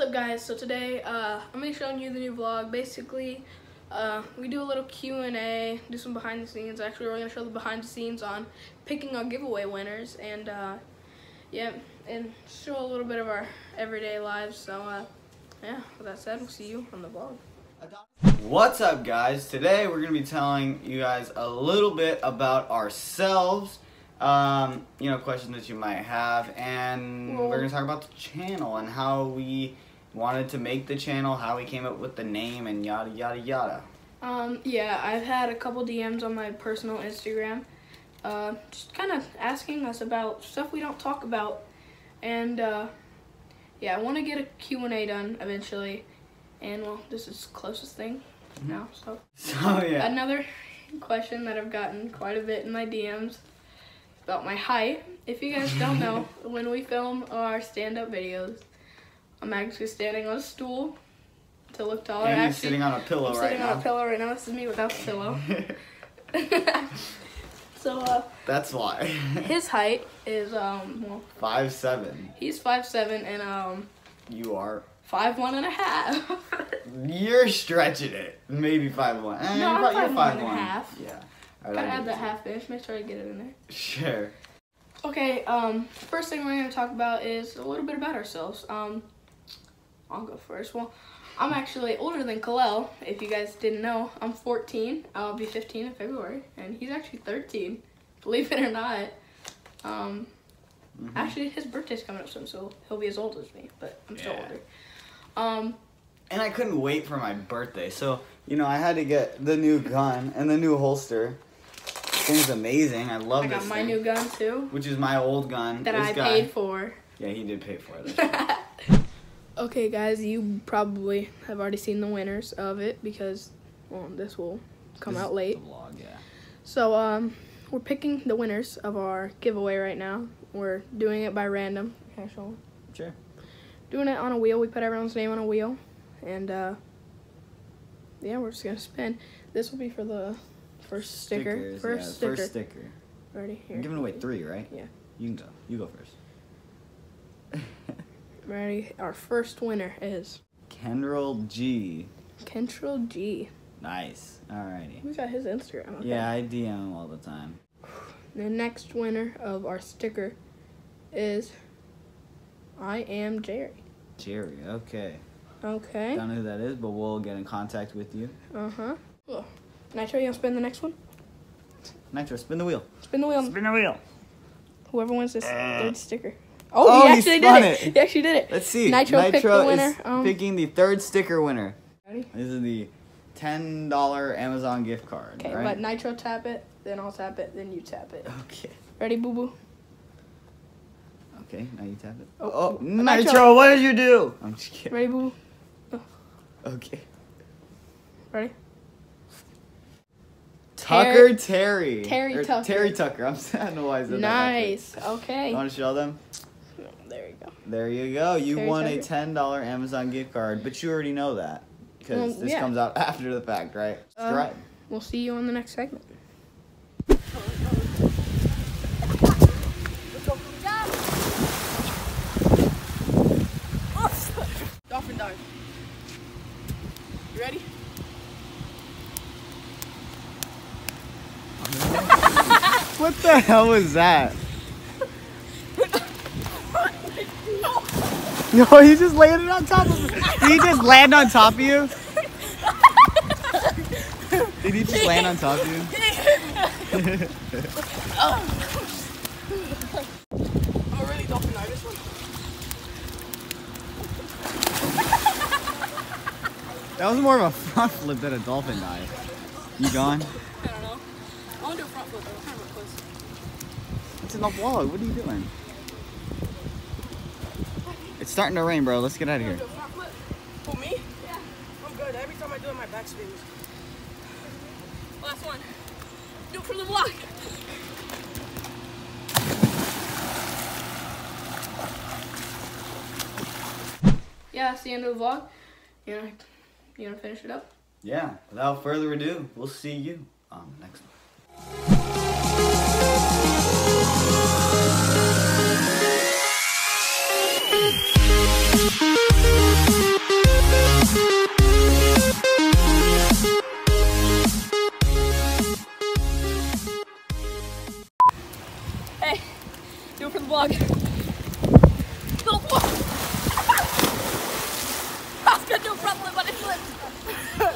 What's up guys? So today uh, I'm going to be showing you the new vlog. Basically, uh, we do a little Q&A, do some behind the scenes. Actually, we're going to show the behind the scenes on picking our giveaway winners. And uh, yeah, and show a little bit of our everyday lives. So uh, yeah, with that said, we'll see you on the vlog. What's up guys? Today we're going to be telling you guys a little bit about ourselves, um, you know, questions that you might have, and we're going to talk about the channel and how we wanted to make the channel, how we came up with the name, and yada yada yada. Um, yeah, I've had a couple DMs on my personal Instagram, uh, just kind of asking us about stuff we don't talk about, and uh, yeah, I want to get a Q&A done eventually, and well, this is closest thing now, so. So yeah. Another question that I've gotten quite a bit in my DMs about my height. If you guys don't know, when we film our stand-up videos, I'm actually standing on a stool to look taller. and Actually, sitting on a pillow I'm right sitting now. on a pillow right now. This is me without the pillow. so uh, That's why. his height is um well Five seven. he's five seven and um You are. five one and a half. You're stretching it. Maybe five one. Eh, No, you're I'm about- you're 5'1" five and a half. Yeah. Right, Gotta add that half inch. Make sure I get it in there. Sure. Okay, um, first thing we're gonna talk about is a little bit about ourselves. Um, I'll go first. Well, I'm actually older than Kalel. If you guys didn't know, I'm 14. I'll be 15 in February, and he's actually 13. Believe it or not. Um, Mhm. actually, his birthday's coming up soon, so he'll be as old as me, but I'm still older. Um, And I couldn't wait for my birthday, so you know I had to get the new gun and the new holster. Thing's amazing. I love I got my thing, new gun too which is my old gun. that I guy, paid for. Yeah, he did pay for it. okay, guys, you probably have already seen the winners of it because, well, this will come This out late. Vlog, yeah. So, um, we're picking the winners of our giveaway right now. We're doing it by random. Can I show 'em? Sure. Doing it on a wheel. We put everyone's name on a wheel. And, uh, yeah, we're just going to spin. This will be for the first sticker. Stickers, first yeah, sticker. First sticker. Ready? Here. I'm giving away three, right? Yeah. You can go. You go first. Ready? Our first winner is Kendrell G. Kendrell G. Nice. Alrighty. We got his Instagram. Okay. Yeah, I DM him all the time. The next winner of our sticker is I am Jerry. Jerry. Okay. Okay. Don't know who that is, but we'll get in contact with you. Uh huh. Nitro, you want to spin the next one? Nitro, spin the wheel. Spin the wheel. Spin the wheel. Whoever wins this Uh. third sticker. Oh, Oh, he he actually spun did it. it. He actually did it. Let's see. Nitro picked the winner. is Um, picking the third sticker winner. Ready? This is the ten dollar Amazon gift card. Okay, right? but Nitro tap it, then I'll tap it, then you tap it. Okay. Ready, boo boo? Okay, now you tap it. Oh, Oh, Nitro. Nitro, what did you do? I'm just kidding. Ready, boo boo? Okay. Ready? Tucker Terry. Terry Or Tucker. Terry Tucker. I'm sad. I don't know why I said that. Nice. Okay. You want to show them? There you go. You go. Terry won a ten dollar Amazon gift card, but you already know that because Well, this yeah. comes out after the fact, right? Uh, Subscribe. We'll see you on the next segment. Dolphin dive. You ready? what the hell was that? No, he just landed on top of me. Did he just land on top of you? Did he just land on top of you? Oh, really dolphin dive this one? That was more of a front flip than a dolphin dive. You gone? I don't know. I want to do a front flip, but I'm kind of close. It's in the vlog. What are you doing? It's starting to rain, bro. Let's get out of here. Do a front flip? For me? Yeah. I'm good. Every time I do it, my back spins. Last one. Do it for the vlog. Yeah, that's the end of the vlog. You know, you want to finish it up? Yeah. Without further ado, we'll see you on the next one. vlog. The vlog! I was gonna do a front flip, but it flipped.